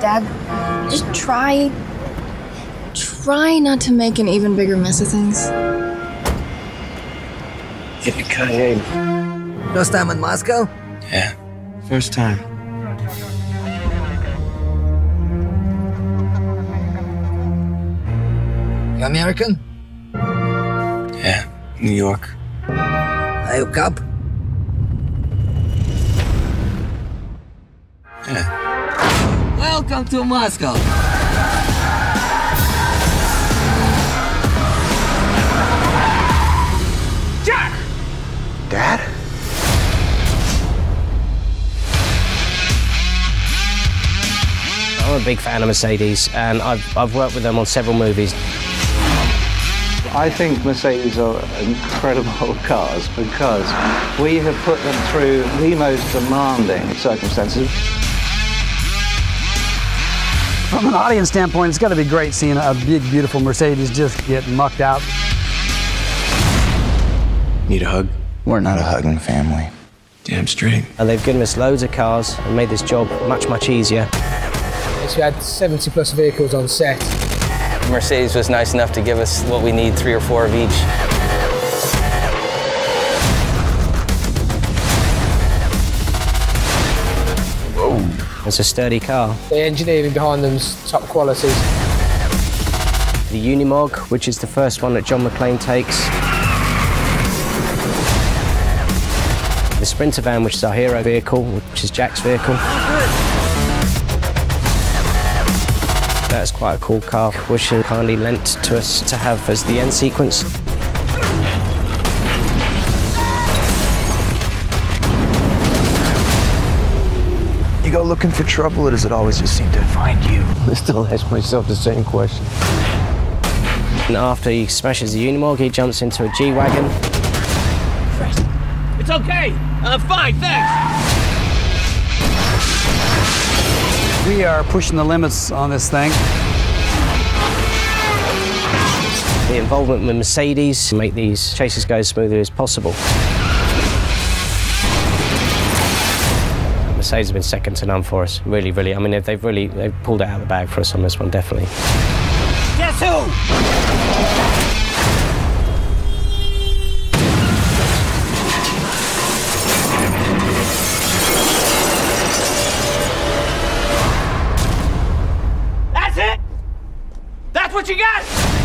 Dad, just try. Try not to make an even bigger mess of things. Yippee-ki-yay. First time in Moscow? Yeah, first time. You American? Yeah, New York. Are you cop? Yeah. Welcome to Moscow. Jack! Dad? I'm a big fan of Mercedes, and I've, I've worked with them on several movies. I think Mercedes are incredible cars because we have put them through the most demanding circumstances. From an audience standpoint, it's got to be great seeing a big, beautiful Mercedes just get mucked out. Need a hug? We're not a hugging family. Damn straight. And they've given us loads of cars and made this job much, much easier. We had 70 plus vehicles on set. Mercedes was nice enough to give us what we need, three or four of each. It's a sturdy car. The engineering behind them's top quality. The Unimog, which is the first one that John McClane takes. The Sprinter van, which is our hero vehicle, which is Jack's vehicle. That's quite a cool car, which is kindly lent to us to have as the end sequence. You go looking for trouble, or does it always just seem to find you? I still ask myself the same question. And after he smashes the Unimog, he jumps into a G-Wagon. It's okay. I'm fine, thanks. We are pushing the limits on this thing. The involvement with Mercedes to make these chases go as smoothly as possible. Mercedes have been second to none for us. Really, really. I mean, they've really they've pulled it out of the bag for us on this one, definitely. Guess who? That's what you got!